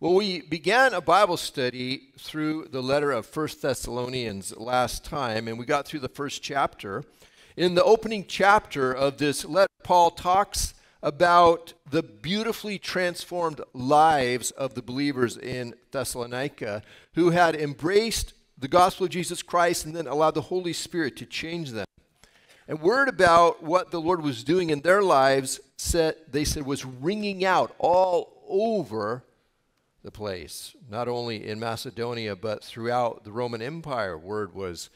Well, we began a Bible study through the letter of First Thessalonians last time, and we got through the first chapter. In the opening chapter of this letter, Paul talks about the beautifully transformed lives of the believers in Thessalonica who had embraced the gospel of Jesus Christ and then allowed the Holy Spirit to change them. And word about what the Lord was doing in their lives said they said was ringing out all over the place, not only in Macedonia, but throughout the Roman Empire. Word was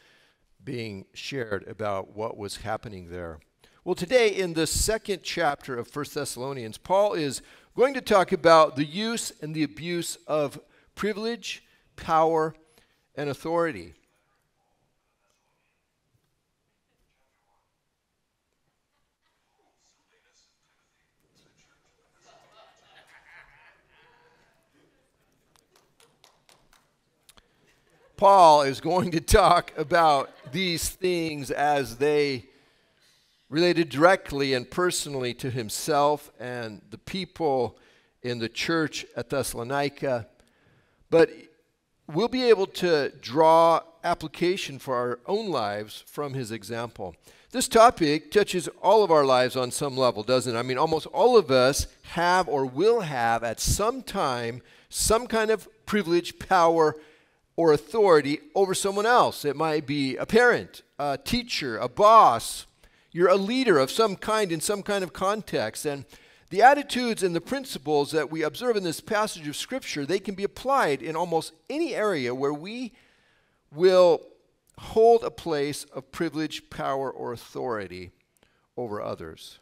being shared about what was happening there. Well, today in the second chapter of 1 Thessalonians, Paul is going to talk about the use and the abuse of privilege, power, and authority. Paul is going to talk about these things as they related directly and personally to himself and the people in the church at Thessalonica. But we'll be able to draw application for our own lives from his example. This topic touches all of our lives on some level, doesn't it? I mean, almost all of us have or will have at some time some kind of privilege, power, or authority over someone else. It might be a parent, a teacher, a boss. You're a leader of some kind in some kind of context. And the attitudes and the principles that we observe in this passage of Scripture, they can be applied in almost any area where we will hold a place of privilege, power, or authority over others.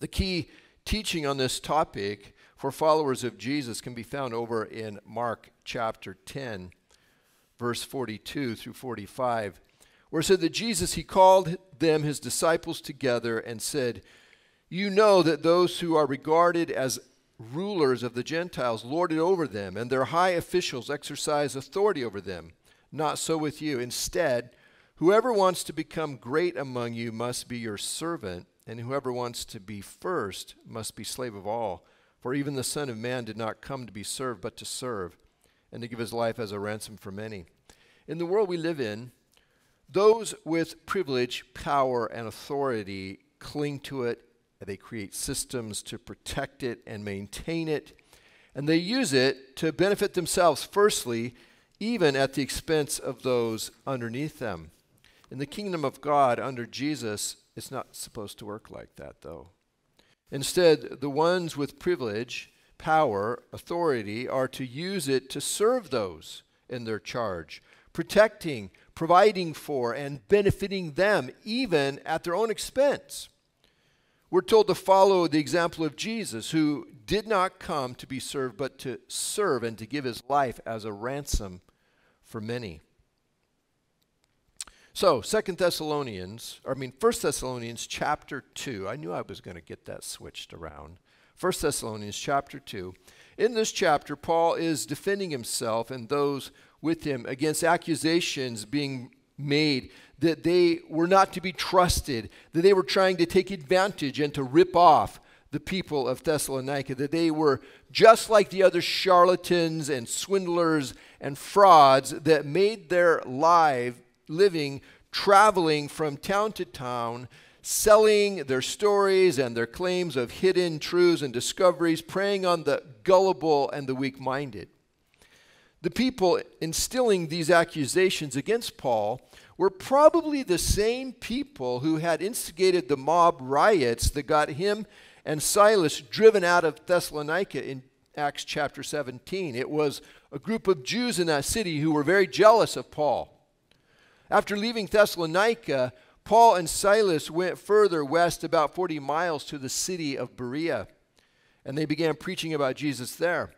The key teaching on this topic for followers of Jesus can be found over in Mark chapter 10, verse 42 through 45, where it said that Jesus, he called them, his disciples, together and said, You know that those who are regarded as rulers of the Gentiles lord it over them, and their high officials exercise authority over them. Not so with you. Instead, whoever wants to become great among you must be your servant, and whoever wants to be first must be slave of all. For even the Son of Man did not come to be served, but to serve, and to give his life as a ransom for many. In the world we live in, those with privilege, power, and authority cling to it. They create systems to protect it and maintain it. And they use it to benefit themselves, firstly, even at the expense of those underneath them. In the kingdom of God under Jesus, it's not supposed to work like that, though. Instead, the ones with privilege, power, authority are to use it to serve those in their charge, protecting, providing for, and benefiting them, even at their own expense. We're told to follow the example of Jesus, who did not come to be served, but to serve and to give his life as a ransom for many. So, Second Thessalonians, or I mean First Thessalonians chapter 2. I knew I was going to get that switched around. First Thessalonians chapter 2. In this chapter, Paul is defending himself and those with him against accusations being made that they were not to be trusted, that they were trying to take advantage and to rip off the people of Thessalonica, that they were just like the other charlatans and swindlers and frauds that made their life living traveling from town to town, selling their stories and their claims of hidden truths and discoveries, preying on the gullible and the weak minded. The people instilling these accusations against Paul were probably the same people who had instigated the mob riots that got him and Silas driven out of Thessalonica in Acts chapter 17. It was a group of Jews in that city who were very jealous of Paul. After leaving Thessalonica, Paul and Silas went further west about 40 miles to the city of Berea, and they began preaching about Jesus there.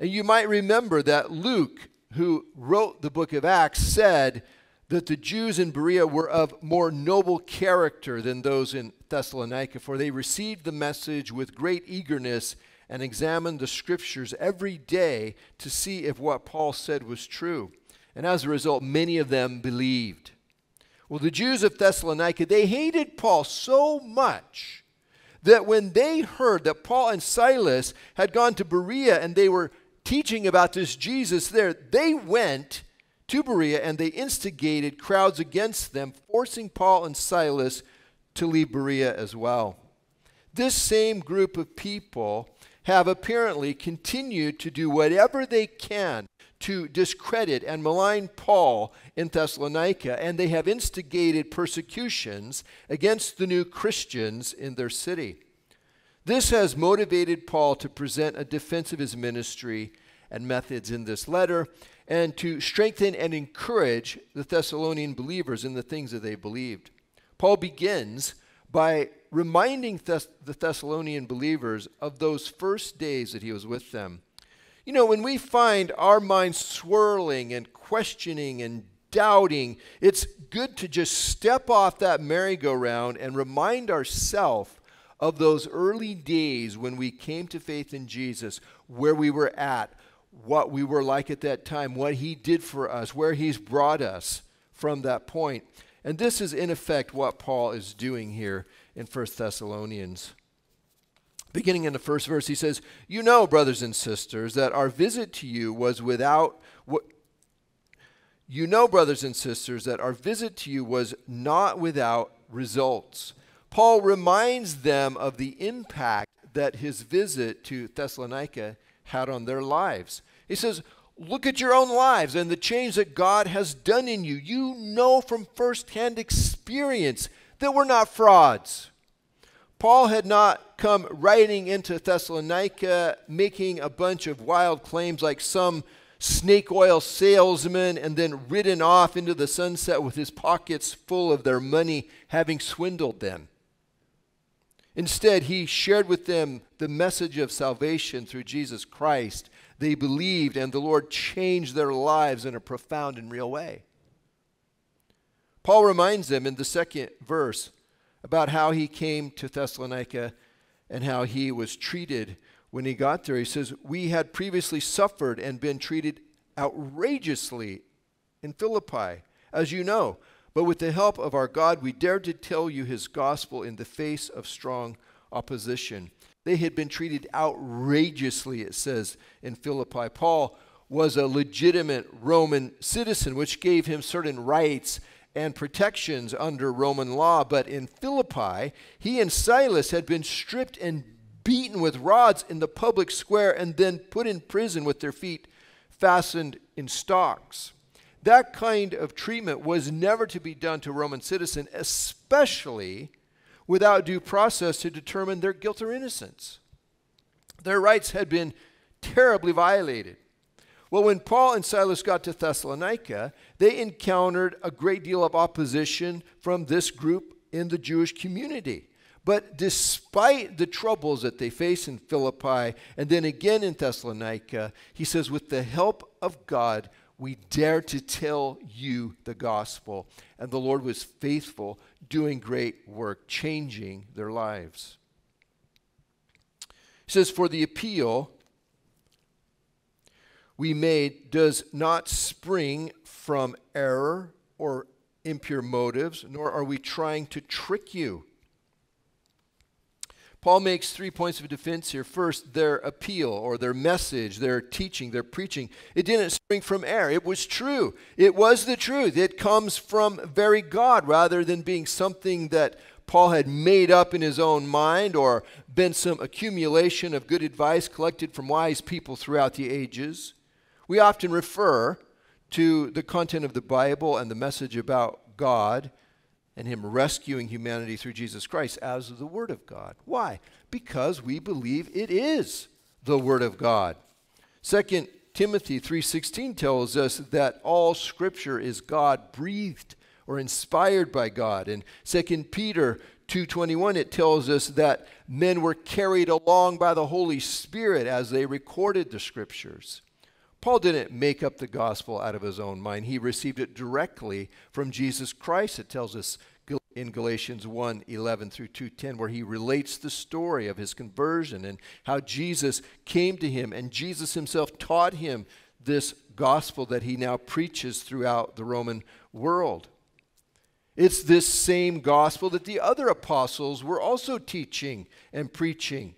And you might remember that Luke, who wrote the book of Acts, said that the Jews in Berea were of more noble character than those in Thessalonica, for they received the message with great eagerness and examined the scriptures every day to see if what Paul said was true. And as a result, many of them believed. Well, the Jews of Thessalonica, they hated Paul so much that when they heard that Paul and Silas had gone to Berea and they were teaching about this Jesus there, they went to Berea and they instigated crowds against them, forcing Paul and Silas to leave Berea as well. This same group of people have apparently continued to do whatever they can to discredit and malign Paul in Thessalonica, and they have instigated persecutions against the new Christians in their city. This has motivated Paul to present a defense of his ministry and methods in this letter and to strengthen and encourage the Thessalonian believers in the things that they believed. Paul begins by reminding the Thessalonian believers of those first days that he was with them you know, when we find our minds swirling and questioning and doubting, it's good to just step off that merry-go-round and remind ourselves of those early days when we came to faith in Jesus, where we were at, what we were like at that time, what He did for us, where He's brought us from that point. And this is, in effect, what Paul is doing here in 1 Thessalonians. Beginning in the first verse, he says, You know, brothers and sisters, that our visit to you was without. What, you know, brothers and sisters, that our visit to you was not without results. Paul reminds them of the impact that his visit to Thessalonica had on their lives. He says, Look at your own lives and the change that God has done in you. You know from firsthand experience that we're not frauds. Paul had not come riding into Thessalonica making a bunch of wild claims like some snake oil salesman and then ridden off into the sunset with his pockets full of their money, having swindled them. Instead, he shared with them the message of salvation through Jesus Christ. They believed, and the Lord changed their lives in a profound and real way. Paul reminds them in the second verse about how he came to Thessalonica and how he was treated when he got there. He says, We had previously suffered and been treated outrageously in Philippi, as you know. But with the help of our God, we dared to tell you his gospel in the face of strong opposition. They had been treated outrageously, it says in Philippi. Paul was a legitimate Roman citizen, which gave him certain rights and protections under Roman law. But in Philippi, he and Silas had been stripped and beaten with rods in the public square and then put in prison with their feet fastened in stocks. That kind of treatment was never to be done to a Roman citizen, especially without due process to determine their guilt or innocence. Their rights had been terribly violated. Well, when Paul and Silas got to Thessalonica, they encountered a great deal of opposition from this group in the Jewish community. But despite the troubles that they face in Philippi and then again in Thessalonica, he says, with the help of God, we dare to tell you the gospel. And the Lord was faithful, doing great work, changing their lives. He says, For the appeal we made does not spring from error or impure motives, nor are we trying to trick you. Paul makes three points of defense here. First, their appeal or their message, their teaching, their preaching. It didn't spring from error. It was true. It was the truth. It comes from very God rather than being something that Paul had made up in his own mind or been some accumulation of good advice collected from wise people throughout the ages. We often refer to the content of the Bible and the message about God and Him rescuing humanity through Jesus Christ as the Word of God. Why? Because we believe it is the Word of God. Second Timothy 3:16 tells us that all scripture is God breathed or inspired by God. And 2 Peter 2:21 it tells us that men were carried along by the Holy Spirit as they recorded the scriptures. Paul didn't make up the gospel out of his own mind. He received it directly from Jesus Christ. It tells us in Galatians 1 11 through 2:10, where he relates the story of his conversion and how Jesus came to him, and Jesus himself taught him this gospel that he now preaches throughout the Roman world. It's this same gospel that the other apostles were also teaching and preaching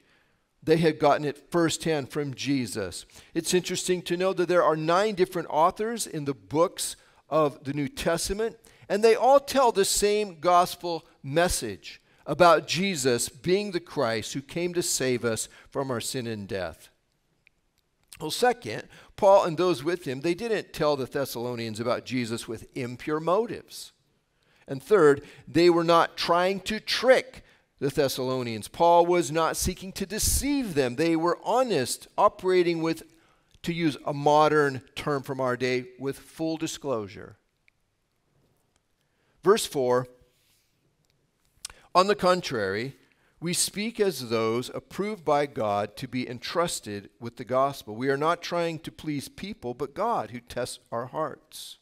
they had gotten it firsthand from Jesus. It's interesting to know that there are nine different authors in the books of the New Testament, and they all tell the same gospel message about Jesus being the Christ who came to save us from our sin and death. Well, second, Paul and those with him, they didn't tell the Thessalonians about Jesus with impure motives. And third, they were not trying to trick the Thessalonians. Paul was not seeking to deceive them. They were honest, operating with, to use a modern term from our day, with full disclosure. Verse 4 on the contrary, we speak as those approved by God to be entrusted with the gospel. We are not trying to please people, but God who tests our hearts.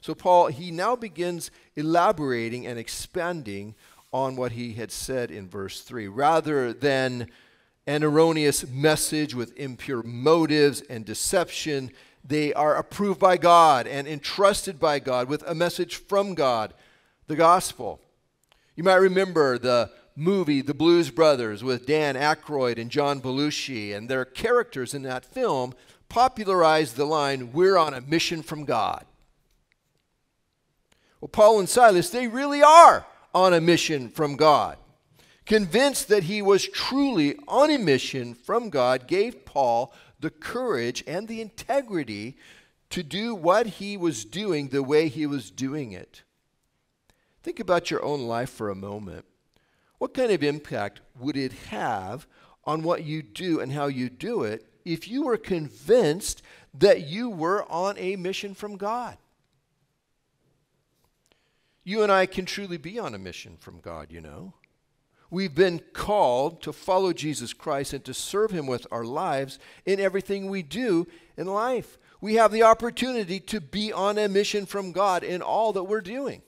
So, Paul, he now begins elaborating and expanding on what he had said in verse 3. Rather than an erroneous message with impure motives and deception, they are approved by God and entrusted by God with a message from God, the gospel. You might remember the movie The Blues Brothers with Dan Aykroyd and John Belushi, and their characters in that film popularized the line, We're on a mission from God. Well, Paul and Silas, they really are on a mission from God. Convinced that he was truly on a mission from God, gave Paul the courage and the integrity to do what he was doing the way he was doing it. Think about your own life for a moment. What kind of impact would it have on what you do and how you do it if you were convinced that you were on a mission from God? You and I can truly be on a mission from God, you know. We've been called to follow Jesus Christ and to serve Him with our lives in everything we do in life. We have the opportunity to be on a mission from God in all that we're doing.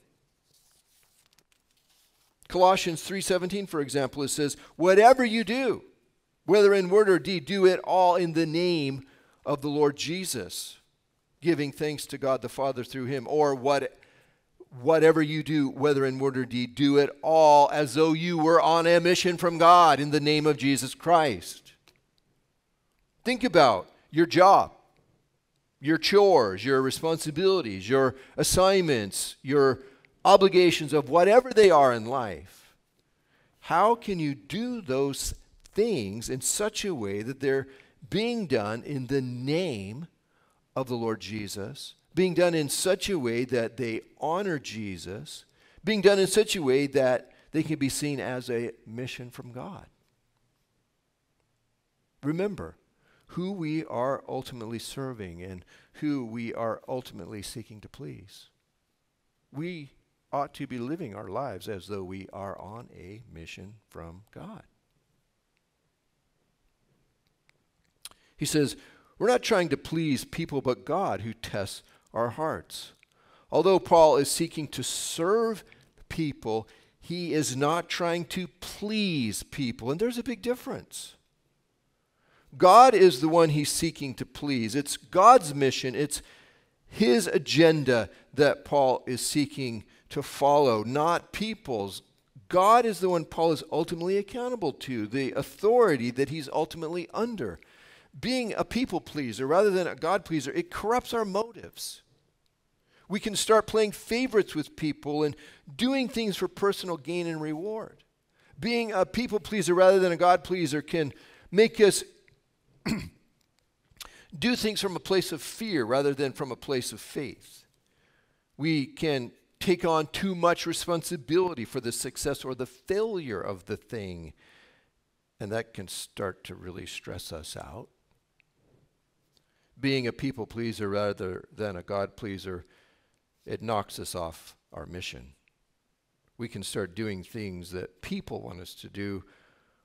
Colossians 3:17 for example it says whatever you do whether in word or deed do it all in the name of the Lord Jesus giving thanks to God the Father through him or what whatever you do whether in word or deed do it all as though you were on a mission from God in the name of Jesus Christ. Think about your job your chores, your responsibilities, your assignments, your obligations of whatever they are in life, how can you do those things in such a way that they're being done in the name of the Lord Jesus, being done in such a way that they honor Jesus, being done in such a way that they can be seen as a mission from God? Remember who we are ultimately serving and who we are ultimately seeking to please. We ought to be living our lives as though we are on a mission from God. He says, We're not trying to please people, but God who tests our hearts. Although Paul is seeking to serve people, he is not trying to please people. And there's a big difference. God is the one he's seeking to please. It's God's mission, it's his agenda that Paul is seeking to follow, not people's. God is the one Paul is ultimately accountable to, the authority that he's ultimately under. Being a people pleaser rather than a God pleaser, it corrupts our motives. We can start playing favorites with people and doing things for personal gain and reward. Being a people pleaser rather than a God pleaser can make us do things from a place of fear rather than from a place of faith. We can take on too much responsibility for the success or the failure of the thing. And that can start to really stress us out. Being a people pleaser rather than a God pleaser, it knocks us off our mission. We can start doing things that people want us to do,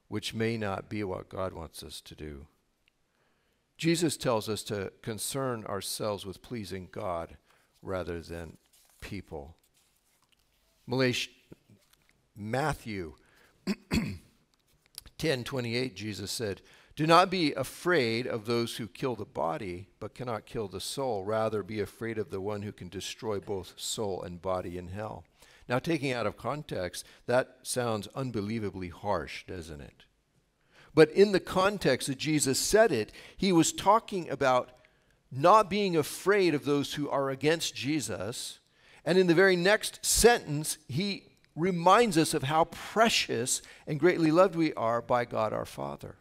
which may not be what God wants us to do. Jesus tells us to concern ourselves with pleasing God rather than people. Matthew 10:28 Jesus said, "Do not be afraid of those who kill the body but cannot kill the soul, rather be afraid of the one who can destroy both soul and body in hell." Now taking out of context, that sounds unbelievably harsh, doesn't it? But in the context that Jesus said it, he was talking about not being afraid of those who are against Jesus. And in the very next sentence, he reminds us of how precious and greatly loved we are by God our Father.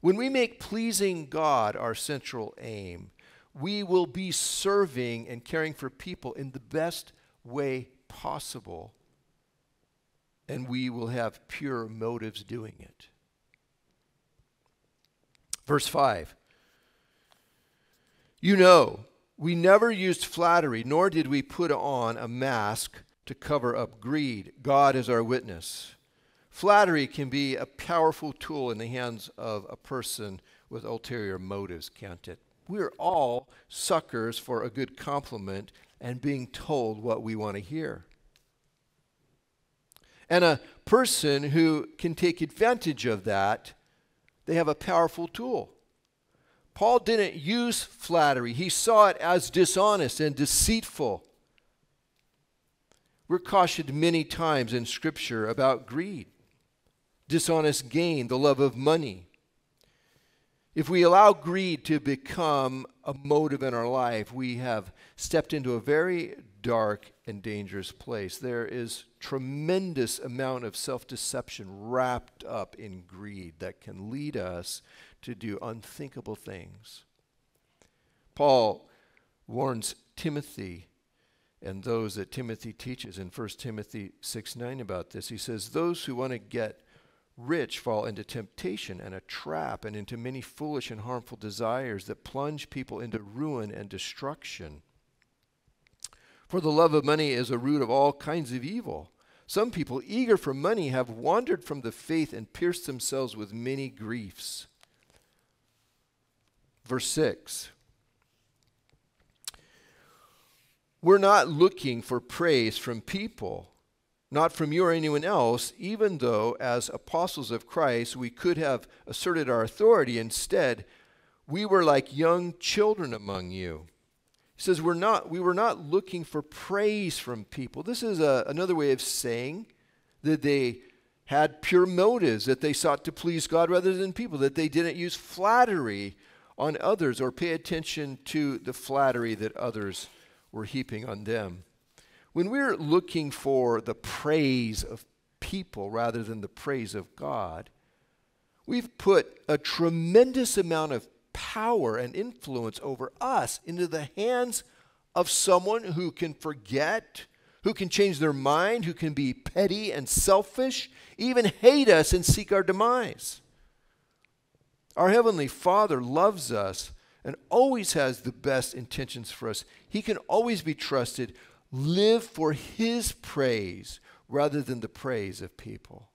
When we make pleasing God our central aim, we will be serving and caring for people in the best way possible, and we will have pure motives doing it. Verse 5 You know, we never used flattery, nor did we put on a mask to cover up greed. God is our witness. Flattery can be a powerful tool in the hands of a person with ulterior motives, can't it? We're all suckers for a good compliment and being told what we want to hear. And a person who can take advantage of that, they have a powerful tool. Paul didn't use flattery, he saw it as dishonest and deceitful. We're cautioned many times in Scripture about greed, dishonest gain, the love of money. If we allow greed to become a motive in our life, we have stepped into a very dark and dangerous place. There is tremendous amount of self-deception wrapped up in greed that can lead us to do unthinkable things. Paul warns Timothy and those that Timothy teaches in 1 Timothy 6 9 about this. He says, Those who want to get rich fall into temptation and a trap and into many foolish and harmful desires that plunge people into ruin and destruction. For the love of money is a root of all kinds of evil. Some people, eager for money, have wandered from the faith and pierced themselves with many griefs. Verse 6 We're not looking for praise from people, not from you or anyone else, even though, as apostles of Christ, we could have asserted our authority. Instead, we were like young children among you. He says we're not, we were not looking for praise from people. This is a, another way of saying that they had pure motives, that they sought to please God rather than people, that they didn't use flattery on others or pay attention to the flattery that others were heaping on them. When we're looking for the praise of people rather than the praise of God, we've put a tremendous amount of power and influence over us into the hands of someone who can forget, who can change their mind, who can be petty and selfish, even hate us and seek our demise. Our Heavenly Father loves us and always has the best intentions for us. He can always be trusted. Live for His praise rather than the praise of people.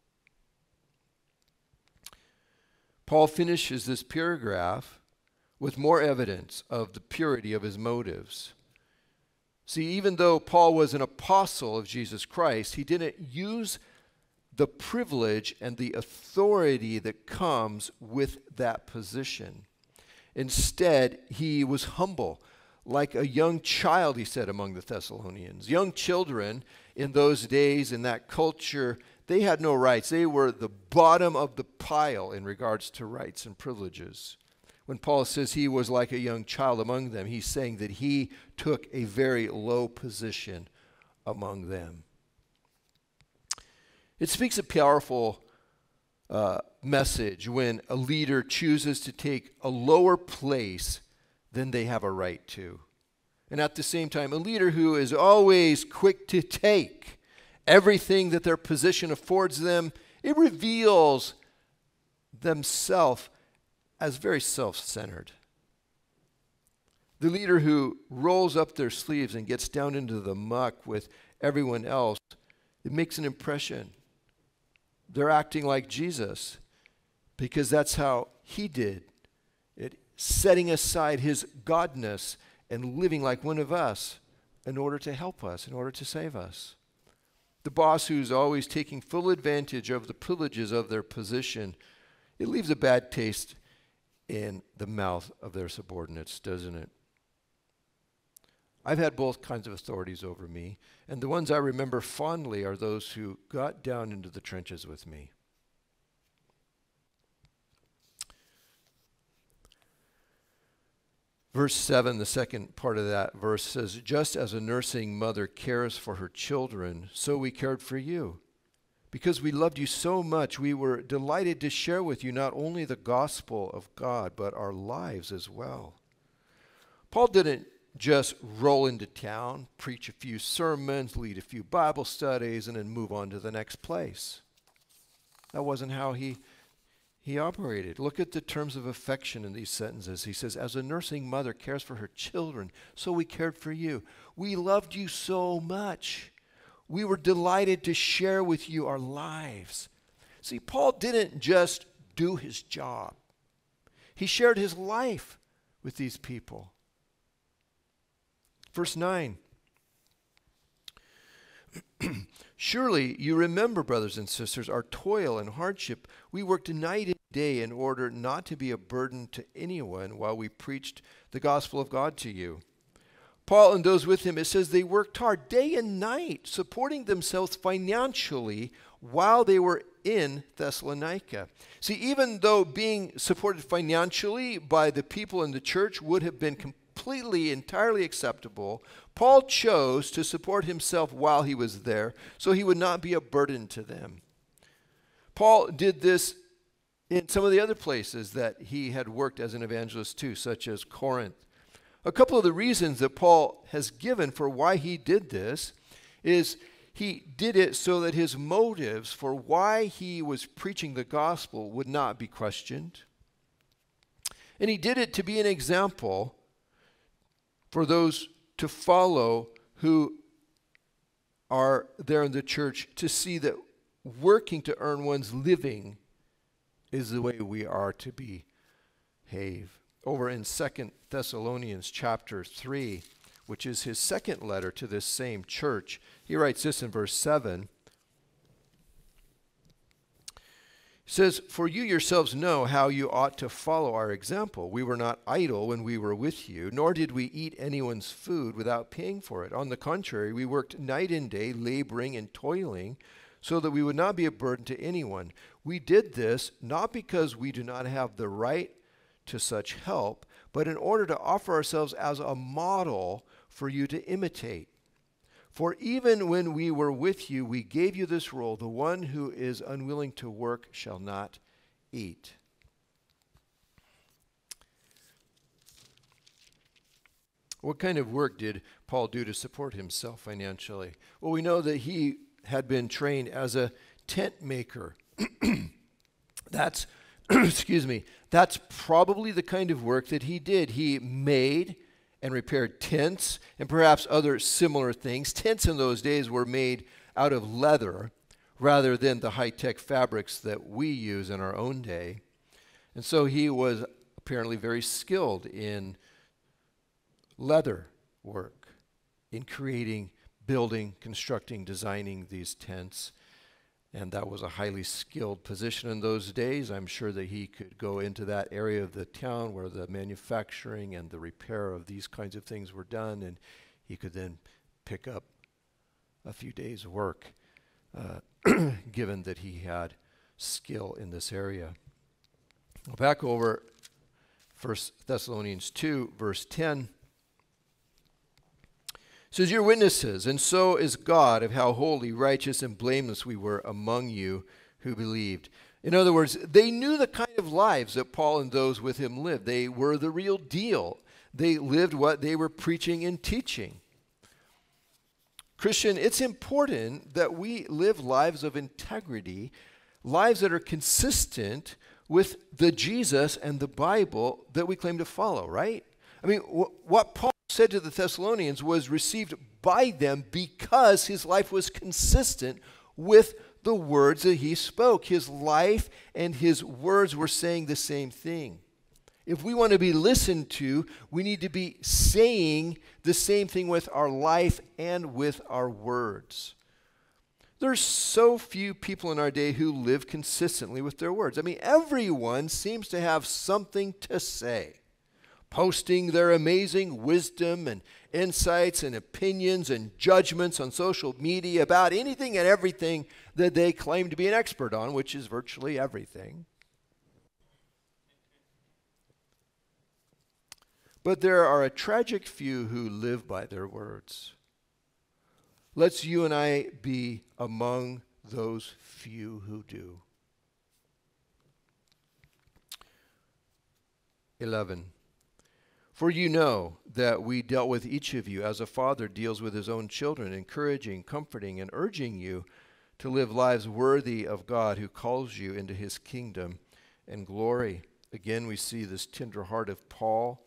Paul finishes this paragraph with more evidence of the purity of his motives. See, even though Paul was an apostle of Jesus Christ, he didn't use the privilege and the authority that comes with that position. Instead, he was humble, like a young child, he said among the Thessalonians. Young children in those days, in that culture, they had no rights. They were the bottom of the pile in regards to rights and privileges. When Paul says he was like a young child among them, he's saying that he took a very low position among them. It speaks a powerful uh, message when a leader chooses to take a lower place than they have a right to. And at the same time, a leader who is always quick to take everything that their position affords them, it reveals themselves as very self centered. The leader who rolls up their sleeves and gets down into the muck with everyone else, it makes an impression. They're acting like Jesus because that's how he did setting aside his godness and living like one of us in order to help us, in order to save us. The boss who's always taking full advantage of the privileges of their position, it leaves a bad taste in the mouth of their subordinates, doesn't it? I've had both kinds of authorities over me, and the ones I remember fondly are those who got down into the trenches with me. Verse 7, the second part of that verse says, Just as a nursing mother cares for her children, so we cared for you. Because we loved you so much, we were delighted to share with you not only the gospel of God, but our lives as well. Paul didn't just roll into town, preach a few sermons, lead a few Bible studies, and then move on to the next place. That wasn't how he he operated. Look at the terms of affection in these sentences. He says, As a nursing mother cares for her children, so we cared for you. We loved you so much. We were delighted to share with you our lives. See, Paul didn't just do his job, he shared his life with these people. Verse 9 Surely you remember, brothers and sisters, our toil and hardship. We worked night and day in order not to be a burden to anyone while we preached the gospel of God to you. Paul and those with him, it says they worked hard day and night, supporting themselves financially while they were in Thessalonica. See, even though being supported financially by the people in the church would have been completely, entirely acceptable, Paul chose to support himself while he was there so he would not be a burden to them. Paul did this in some of the other places that he had worked as an evangelist too, such as Corinth. A couple of the reasons that Paul has given for why he did this is he did it so that his motives for why he was preaching the gospel would not be questioned. And he did it to be an example for those to follow who are there in the church to see that working to earn one's living is the way we are to behave. Over in Second Thessalonians chapter 3, which is his second letter to this same church, he writes this in verse 7 says, For you yourselves know how you ought to follow our example. We were not idle when we were with you, nor did we eat anyone's food without paying for it. On the contrary, we worked night and day, laboring and toiling, so that we would not be a burden to anyone. We did this not because we do not have the right to such help, but in order to offer ourselves as a model for you to imitate. For even when we were with you, we gave you this rule the one who is unwilling to work shall not eat. What kind of work did Paul do to support himself financially? Well, we know that he had been trained as a tent maker. that's, excuse me, that's probably the kind of work that he did. He made and repaired tents and perhaps other similar things. Tents in those days were made out of leather rather than the high tech fabrics that we use in our own day. And so he was apparently very skilled in leather work, in creating, building, constructing, designing these tents and that was a highly skilled position in those days. I'm sure that he could go into that area of the town where the manufacturing and the repair of these kinds of things were done, and he could then pick up a few days' work, uh, given that he had skill in this area. Well, Back over 1 Thessalonians 2, verse 10 says, You're witnesses, and so is God of how holy, righteous, and blameless we were among you who believed. In other words, they knew the kind of lives that Paul and those with him lived. They were the real deal. They lived what they were preaching and teaching. Christian, it's important that we live lives of integrity, lives that are consistent with the Jesus and the Bible that we claim to follow, right? I mean, wh- what Paul said to the Thessalonians was received by them because his life was consistent with the words that he spoke. His life and his words were saying the same thing. If we want to be listened to, we need to be saying the same thing with our life and with our words. There's so few people in our day who live consistently with their words. I mean, everyone seems to have something to say posting their amazing wisdom and insights and opinions and judgments on social media about anything and everything that they claim to be an expert on, which is virtually everything. but there are a tragic few who live by their words. Let's you and I be among those few who do. 11. For you know that we dealt with each of you as a father deals with his own children, encouraging, comforting, and urging you to live lives worthy of God who calls you into his kingdom and glory. Again, we see this tender heart of Paul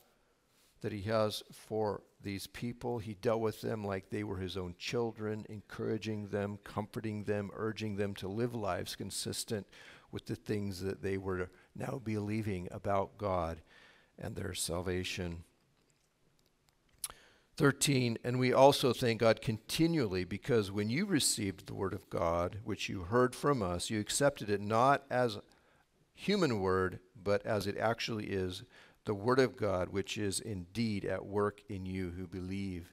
that he has for these people. He dealt with them like they were his own children, encouraging them, comforting them, urging them to live lives consistent with the things that they were now believing about God and their salvation. 13, and we also thank God continually because when you received the word of God, which you heard from us, you accepted it not as human word, but as it actually is, the word of God, which is indeed at work in you who believe.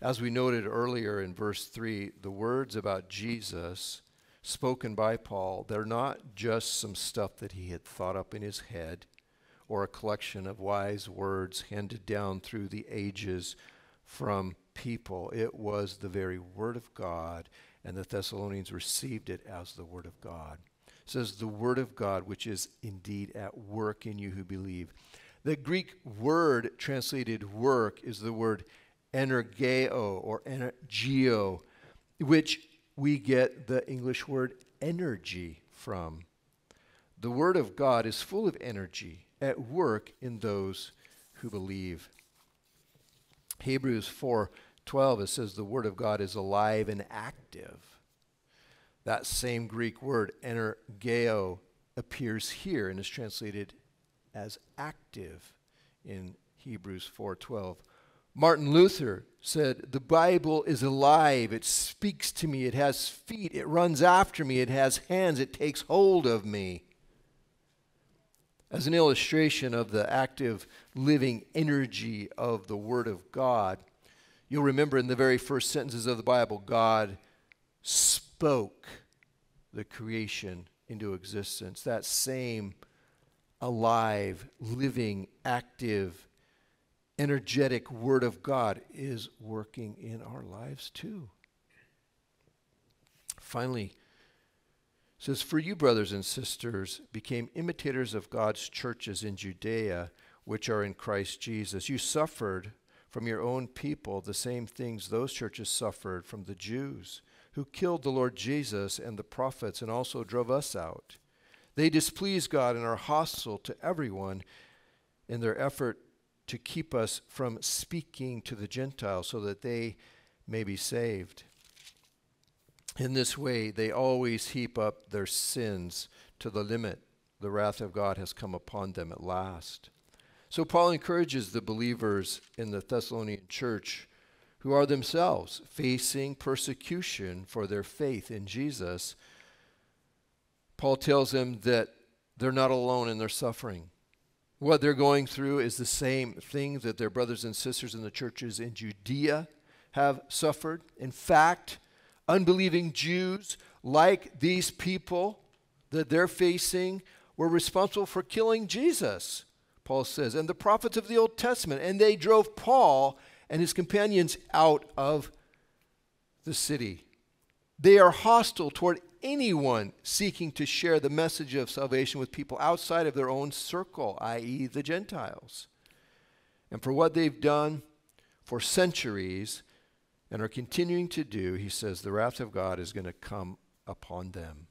As we noted earlier in verse 3, the words about Jesus spoken by Paul, they're not just some stuff that he had thought up in his head or a collection of wise words handed down through the ages from people. It was the very Word of God, and the Thessalonians received it as the Word of God. It says, The Word of God, which is indeed at work in you who believe. The Greek word translated work is the word energeo or energio, which we get the English word energy from. The Word of God is full of energy at work in those who believe. Hebrews 4:12 it says the word of God is alive and active. That same Greek word energeo appears here and is translated as active in Hebrews 4:12. Martin Luther said, The Bible is alive. It speaks to me. It has feet. It runs after me. It has hands. It takes hold of me as an illustration of the active living energy of the Word of God, you'll remember in the very first sentences of the Bible, God spoke the creation into existence. That same alive, living, active, energetic Word of God is working in our lives too. Finally, says, For you, brothers and sisters, became imitators of God's churches in Judea, which are in Christ Jesus. You suffered from your own people the same things those churches suffered from the Jews, who killed the Lord Jesus and the prophets and also drove us out. They displease God and are hostile to everyone in their effort to keep us from speaking to the Gentiles so that they may be saved. In this way, they always heap up their sins to the limit. The wrath of God has come upon them at last. So, Paul encourages the believers in the Thessalonian church who are themselves facing persecution for their faith in Jesus. Paul tells them that they're not alone in their suffering. What they're going through is the same thing that their brothers and sisters in the churches in Judea have suffered. In fact, unbelieving Jews like these people that they're facing were responsible for killing Jesus, Paul says, and the prophets of the Old Testament. And they drove Paul and his companions out of the city. They are hostile toward anyone seeking to share the message of salvation with people outside of their own circle, i.e., the Gentiles. And for what they've done for centuries, and are continuing to do, he says the wrath of God is going to come upon them.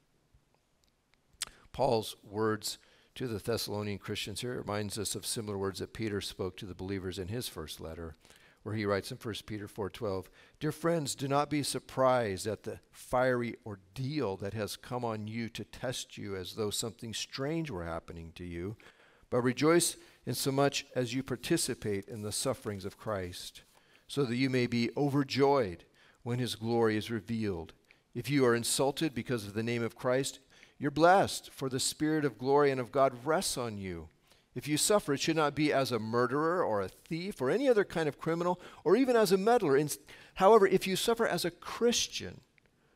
Paul's words to the Thessalonian Christians here reminds us of similar words that Peter spoke to the believers in his first letter, where he writes in 1 Peter 4:12, "Dear friends, do not be surprised at the fiery ordeal that has come on you to test you as though something strange were happening to you, but rejoice in so much as you participate in the sufferings of Christ." So that you may be overjoyed when his glory is revealed. If you are insulted because of the name of Christ, you're blessed, for the Spirit of glory and of God rests on you. If you suffer, it should not be as a murderer or a thief or any other kind of criminal or even as a meddler. However, if you suffer as a Christian,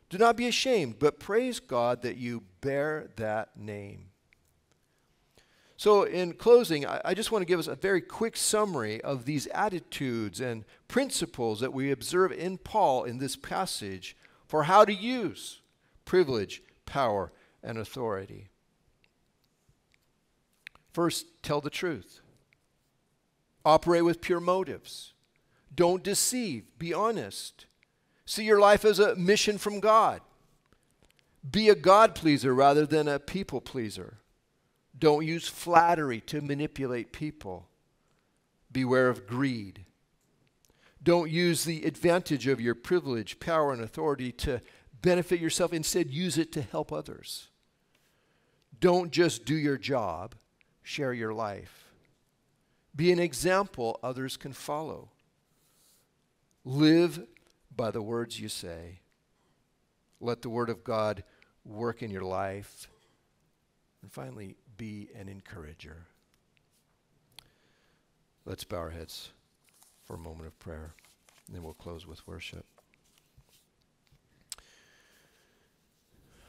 do not be ashamed, but praise God that you bear that name. So, in closing, I, I just want to give us a very quick summary of these attitudes and principles that we observe in Paul in this passage for how to use privilege, power, and authority. First, tell the truth. Operate with pure motives. Don't deceive. Be honest. See your life as a mission from God. Be a God pleaser rather than a people pleaser. Don't use flattery to manipulate people. Beware of greed. Don't use the advantage of your privilege, power, and authority to benefit yourself. Instead, use it to help others. Don't just do your job, share your life. Be an example others can follow. Live by the words you say. Let the Word of God work in your life. And finally, be an encourager. Let's bow our heads for a moment of prayer, and then we'll close with worship.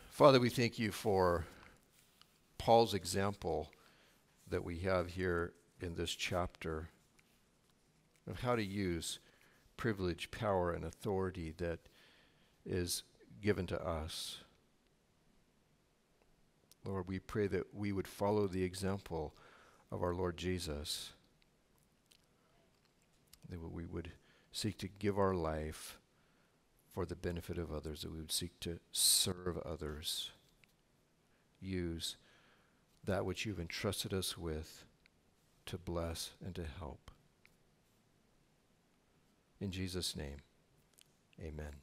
Father, we thank you for Paul's example that we have here in this chapter of how to use privilege, power, and authority that is given to us. Lord, we pray that we would follow the example of our Lord Jesus, that we would seek to give our life for the benefit of others, that we would seek to serve others, use that which you've entrusted us with to bless and to help. In Jesus' name, amen.